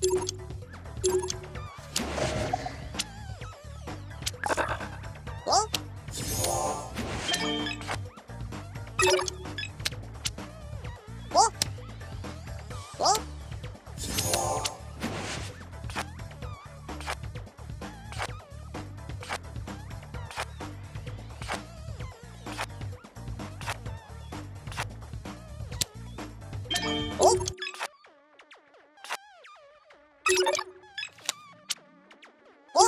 어? 어? 어? 어?